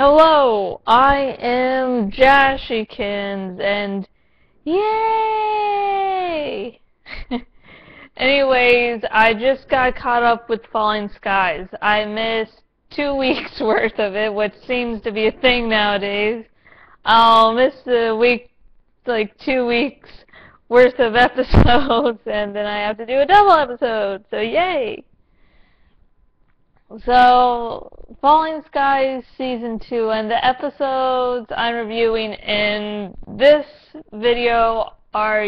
Hello, I am Jashykins, and yay! Anyways, I just got caught up with Falling Skies. I missed two weeks worth of it, which seems to be a thing nowadays. I'll miss a week, like two weeks worth of episodes, and then I have to do a double episode, so yay! So, Falling Skies Season 2, and the episodes I'm reviewing in this video are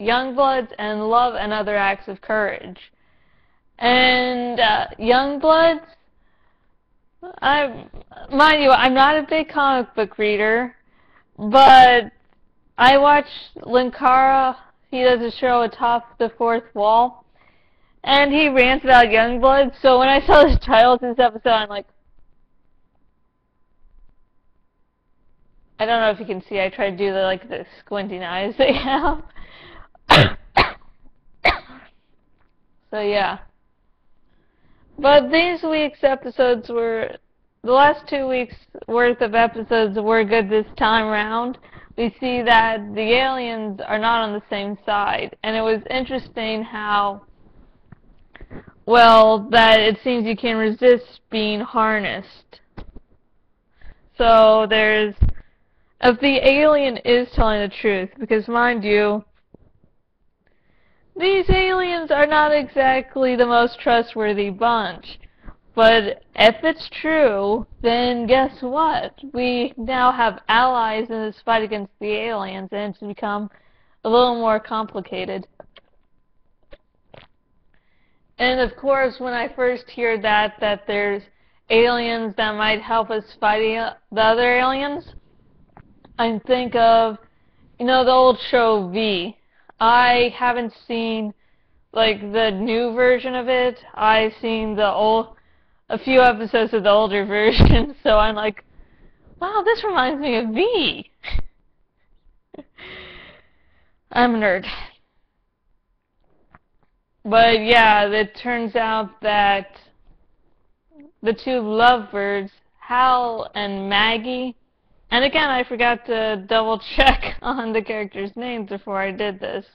Youngbloods and Love and Other Acts of Courage. And uh, Youngbloods, I, mind you, I'm not a big comic book reader, but I watch Linkara, he does a show atop the fourth wall, and he rants about Youngblood. So when I saw the of this episode, I'm like, I don't know if you can see. I tried to do the like the squinting eyes they have. so yeah. But these week's episodes were the last two weeks worth of episodes were good this time around. We see that the aliens are not on the same side, and it was interesting how well, that it seems you can resist being harnessed. So there's, if the alien is telling the truth, because mind you, these aliens are not exactly the most trustworthy bunch. But if it's true, then guess what? We now have allies in this fight against the aliens, and it's become a little more complicated. And of course, when I first hear that, that there's aliens that might help us fight the other aliens, I think of, you know, the old show V. I haven't seen, like, the new version of it. I've seen the old, a few episodes of the older version, so I'm like, wow, this reminds me of V. I'm a nerd. But yeah, it turns out that the two lovebirds, Hal and Maggie, and again, I forgot to double check on the characters' names before I did this.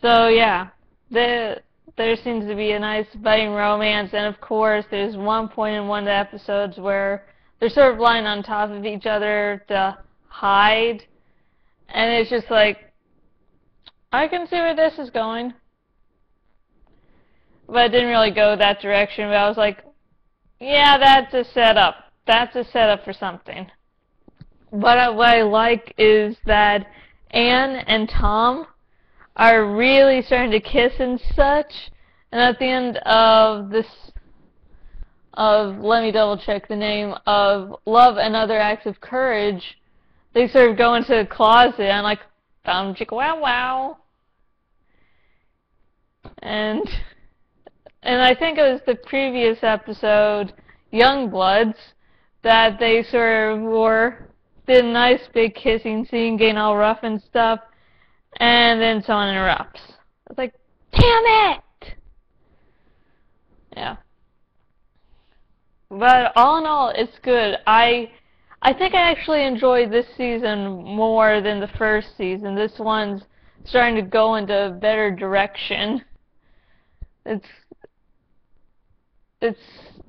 So yeah, the, there seems to be a nice budding romance, and of course, there's one point in one of the episodes where they're sort of lying on top of each other to hide, and it's just like, I can see where this is going but it didn't really go that direction. But I was like, yeah, that's a setup. That's a setup for something. But I, what I like is that Anne and Tom are really starting to kiss and such. And at the end of this, of let me double check the name of Love and Other Acts of Courage, they sort of go into the closet and like, found chicka wow wow. And and I think it was the previous episode, Young Bloods, that they sort of were did a nice big kissing scene, getting all rough and stuff, and then someone interrupts. I was like, damn it! Yeah. But all in all, it's good. I I think I actually enjoyed this season more than the first season. This one's starting to go into a better direction. It's it's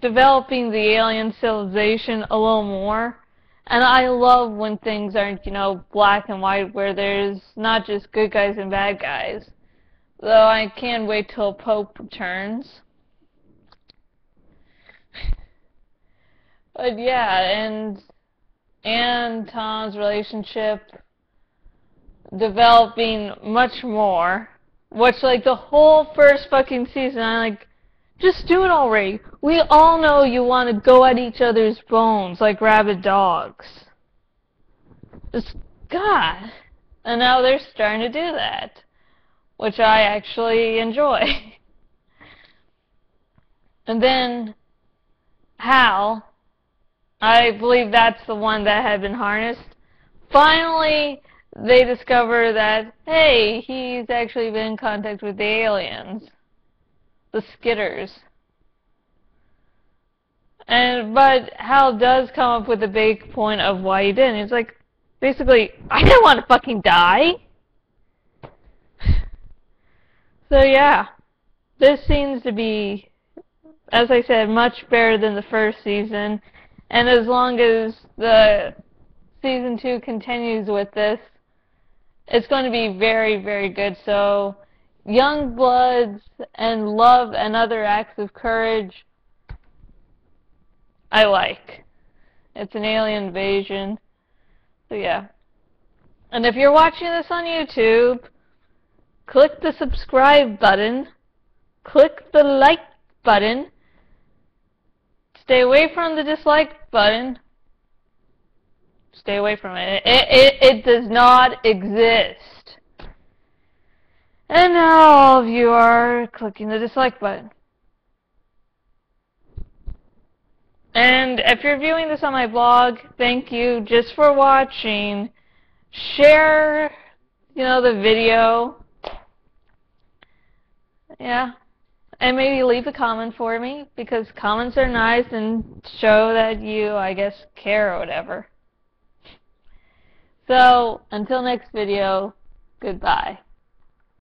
developing the alien civilization a little more. And I love when things aren't, you know, black and white, where there's not just good guys and bad guys. Though I can't wait till Pope returns. but yeah, and and Tom's relationship developing much more. Which like the whole first fucking season, I like just do it already. We all know you want to go at each other's bones like rabid dogs. Just, God. And now they're starting to do that. Which I actually enjoy. and then, Hal, I believe that's the one that had been harnessed. Finally, they discover that, hey, he's actually been in contact with the aliens the Skitters. And but Hal does come up with a big point of why he didn't. He's like, basically, I didn't want to fucking die. So yeah, this seems to be, as I said, much better than the first season. And as long as the season two continues with this, it's going to be very, very good. So, young bloods and love and other acts of courage, I like. It's an alien invasion. So yeah. And if you're watching this on YouTube, click the subscribe button, click the like button, stay away from the dislike button, stay away from it. It, it, it does not exist. And now all of you are clicking the dislike button. And if you're viewing this on my blog, thank you just for watching. Share, you know, the video. Yeah. And maybe leave a comment for me, because comments are nice and show that you, I guess, care or whatever. So, until next video, goodbye.